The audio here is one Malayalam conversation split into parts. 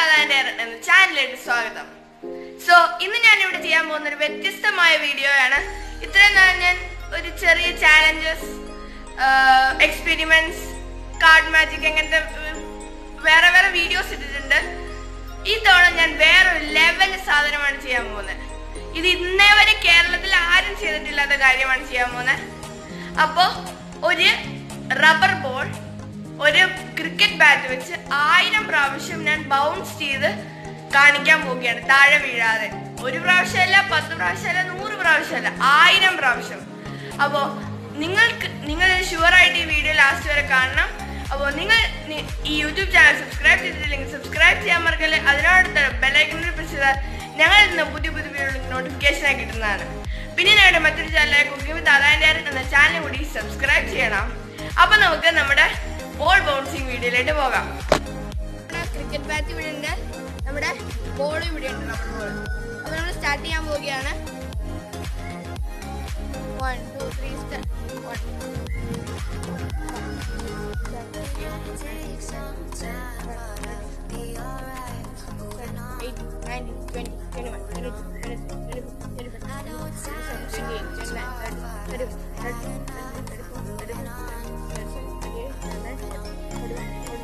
എന്ന ചാനലിലേക്ക് സ്വാഗതം. സോ ഇന്ന് ഞാൻ ഇവിടെ ചെയ്യാൻ പോകുന്ന ഒരു വ്യത്യസ്തമായ വീഡിയോ ആണ്. ഇത്രയും നാൾ ഞാൻ ഒരു ചെറിയ ചാലഞ്ചസ് എക്സ്പെരിമെന്റ്സ് കാർഡ് മാജിക് അങ്ങനത്തെ വേറെ വേറെ വീഡിയോസ് ഇട്ടിട്ടുണ്ട്. ഈ തവണ ഞാൻ വേറൊരു ലെവൽ സാധനമാണ് ചെയ്യാൻ പോകുന്നത്. ഇത് ഇന്നേ വരെ കേരളത്തിൽ ആരും ചെയ്തിട്ടില്ലാത്ത കാര്യമാണ് ചെയ്യാൻ പോകുന്നത്. അപ്പോ ഒരു റബ്ബർ ബോൾ ഒരു ക്രിക്കറ്റ് ബാറ്റ് വെച്ച് ആയിരം പ്രാവശ്യം ഞാൻ ബൗൺസ് ചെയ്ത് കാണിക്കാൻ പോവുകയാണ്. താഴെ വീഴാതെ. ഒരു പ്രാവശ്യമല്ല പത്ത് പ്രാവശ്യമല്ല നൂറ് പ്രാവശ്യമല്ല ആയിരം പ്രാവശ്യം. അപ്പോൾ നിങ്ങൾക്ക് നിങ്ങൾ ഷുവറായിട്ട് ഈ വീഡിയോ ലാസ്റ്റ് വരെ കാണണം. അപ്പോൾ നിങ്ങൾ ഈ യൂട്യൂബ് ചാനൽ സബ്സ്ക്രൈബ് ചെയ്തിട്ടില്ലെങ്കിൽ സബ്സ്ക്രൈബ് ചെയ്യാൻ മറക്കല്ലേ. അതിനോടൊത്ത ബെല്ലൈക്കണിൽ പ്രസ് ചെയ്താൽ ഞങ്ങൾ ഇന്ന് പുതിയ പുതിയ വീഡിയോ നോട്ടിഫിക്കേഷനായി കിട്ടുന്നതാണ്. പിന്നെ ഞങ്ങളുടെ മറ്റൊരു ചാനലായ കുക്കിംഗ് വിത്ത് അതാന്റെ എന്ന ചാനൽ കൂടി സബ്സ്ക്രൈബ് ചെയ്യണം. അപ്പോൾ നമുക്ക് നമ്മുടെ ബോൾ ബൗൺസിങ് വീഡിയോയിലേക്ക് പോകാം. ക്രിക്കറ്റ് ബാറ്റ് ഇവിടെ ഉണ്ട്. നമ്മുടെ ബോൾ ഇവിടെ ഉണ്ട് നമ്മുടെ ബോൾ നമ്മൾ സ്റ്റാർട്ട് ചെയ്യാൻ പോവുകയാണ്. One two Dengan.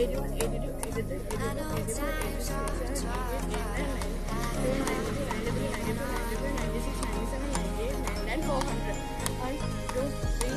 81, 82, 83, 84, 85, 86, 97, 98, 1, 2, 3,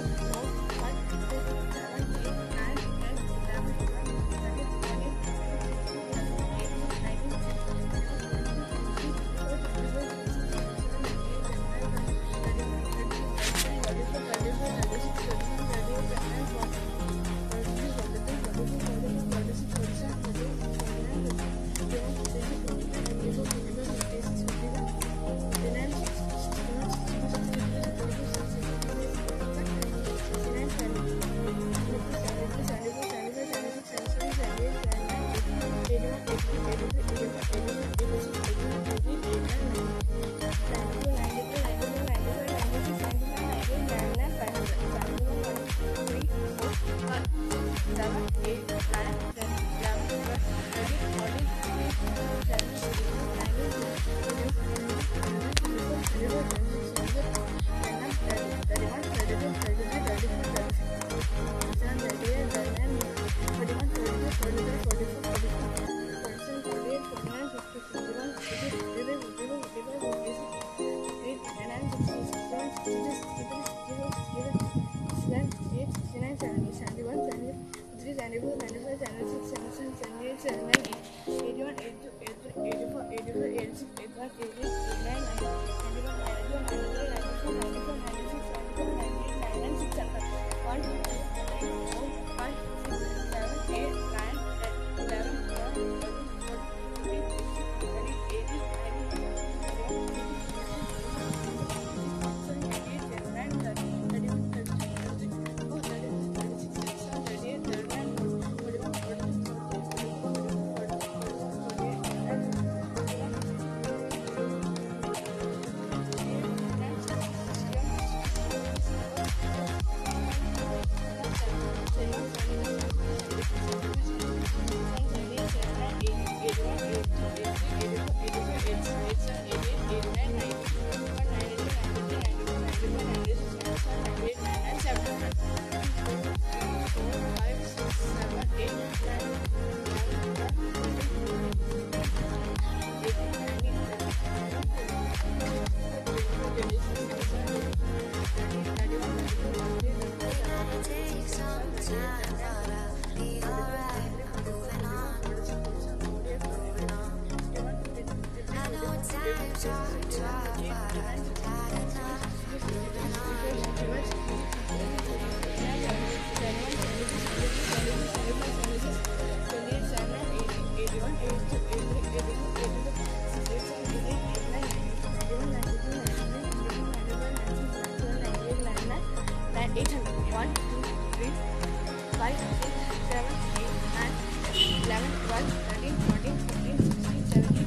5, 6, 7, 8, 9, 11, 12, 13, 14, 15, 16, 17,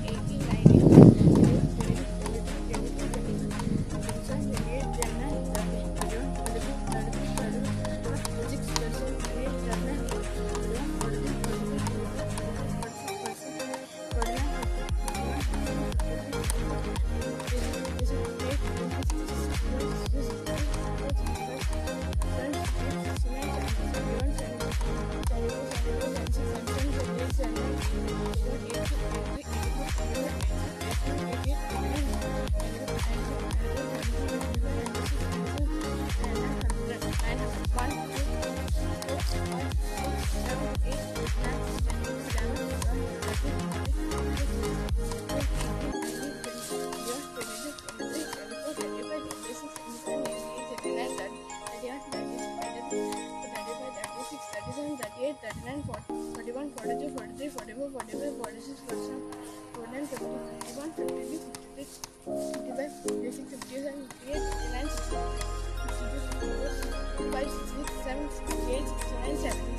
看一下。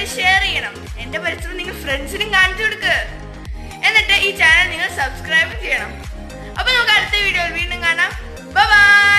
എല്ലാവരും ഷെയർ ചെയ്യണം. എന്റെ പരിസരം നിങ്ങൾ ഫ്രണ്ട്സിനും കാണിച്ചു കൊടുക്ക്. എന്നിട്ട് ഈ ചാനൽ നിങ്ങൾ സബ്സ്ക്രൈബ് ചെയ്യണം. അപ്പോൾ നമുക്ക് അടുത്ത വീഡിയോയിൽ വീണ്ടും കാണാം. ബൈ